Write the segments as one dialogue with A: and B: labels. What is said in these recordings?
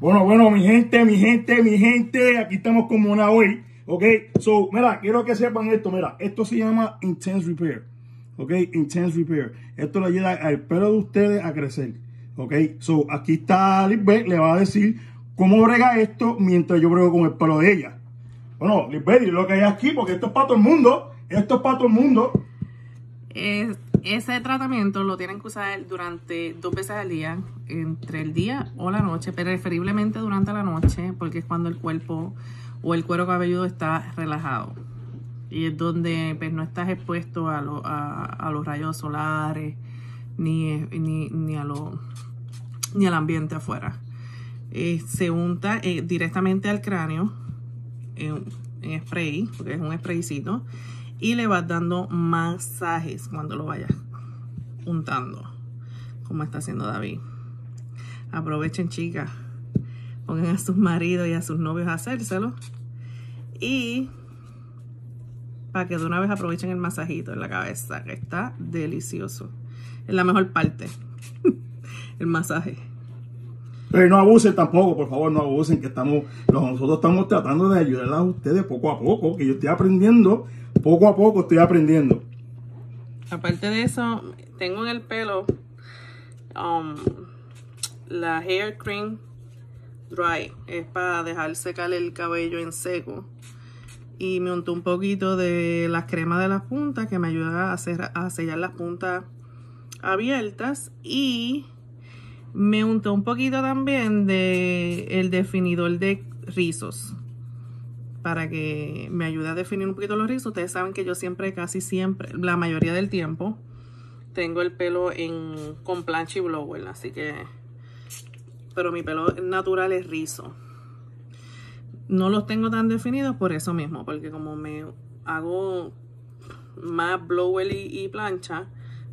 A: Bueno, bueno, mi gente, mi gente, mi gente, aquí estamos como una hoy, ok. So, mira, quiero que sepan esto, mira, esto se llama Intense Repair, ok, Intense Repair. Esto le ayuda al pelo de ustedes a crecer, ok. So, aquí está Lisbeth, le va a decir cómo brega esto mientras yo brego con el pelo de ella. Bueno, Lisbeth, lo que hay aquí, porque esto es para todo el mundo, esto es para todo el mundo.
B: Eh, ese tratamiento lo tienen que usar durante dos veces al día, entre el día o la noche, preferiblemente durante la noche, porque es cuando el cuerpo o el cuero cabelludo está relajado. Y es donde pues, no estás expuesto a, a, los rayos solares ni, ni, a lo, ni al ambiente afuera. Eh, se unta eh, directamente al cráneo en spray, porque es un spraycito y le vas dando masajes cuando lo vayas untando, como está haciendo David. Aprovechen, chicas. Pongan a sus maridos y a sus novios a hacérselo. Y para que de una vez aprovechen el masajito en la cabeza, que está delicioso. Es la mejor parte. el masaje.
A: Pero no abusen tampoco, por favor, no abusen, que estamos, nosotros estamos tratando de ayudarlas a ustedes poco a poco, que yo estoy aprendiendo poco a poco estoy aprendiendo.
B: Aparte de eso, tengo en el pelo um, la Hair Cream Dry. Es para dejar secar el cabello en seco. Y me untó un poquito de la crema de las puntas que me ayuda a, hacer, a sellar las puntas abiertas. Y me untó un poquito también de el definidor de rizos para que me ayude a definir un poquito los rizos. Ustedes saben que yo siempre, casi siempre, la mayoría del tiempo, tengo el pelo en, con plancha y blower, así que... Pero mi pelo natural es rizo. No los tengo tan definidos por eso mismo, porque como me hago más blower y, plancha,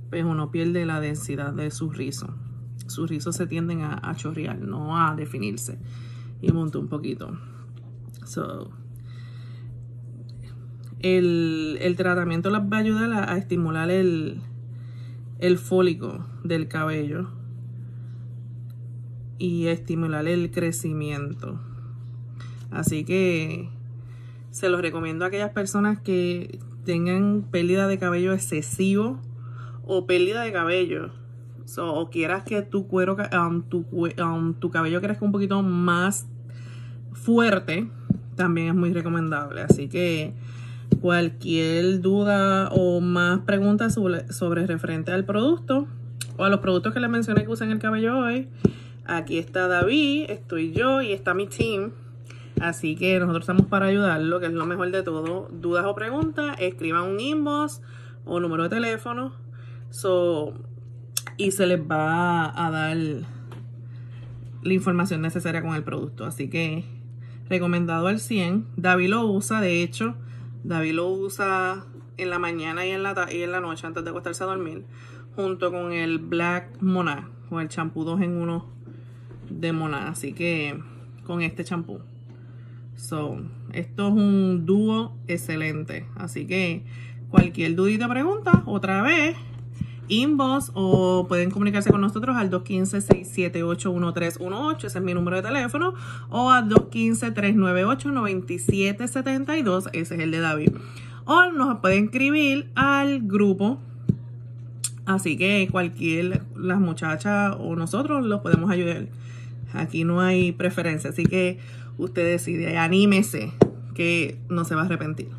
B: pues uno pierde la densidad de sus rizos. Sus rizos se tienden a, chorrear, no a definirse. Y monto un poquito. So, el, tratamiento las va a ayudar a, estimular el, el fólico del cabello y estimular el crecimiento. Así que se los recomiendo a aquellas personas que tengan pérdida de cabello excesivo o pérdida de cabello. O quieras que tu cuero, um, tu, um, tu cabello crezca un poquito más fuerte, también es muy recomendable. Así que cualquier duda o más preguntas sobre, referente al producto o a los productos que les mencioné que usan el cabello hoy, aquí está David, estoy yo y está mi team. Así que nosotros estamos para ayudarlo, que es lo mejor de todo. Dudas o preguntas, escriban un inbox o número de teléfono. Y se les va a dar la información necesaria con el producto. Así que recomendado al 100. David lo usa, de hecho, David lo usa en la mañana y en la, y en la noche antes de acostarse a dormir, junto con el Black Mona, con el champú 2 en 1 de Mona. Así que con este champú. So, esto es un dúo excelente. Así que cualquier dudita pregunta, otra vez, inbox o pueden comunicarse con nosotros al 215-678-1318, ese es mi número de teléfono, o al 215-398-9772, ese es el de David. O nos pueden escribir al grupo, así que cualquier, las muchachas o nosotros los podemos ayudar. Aquí no hay preferencia, así que usted decide, anímese, que no se va a arrepentir.